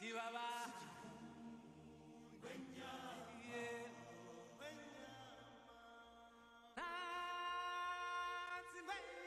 Chihuahua. dancing way.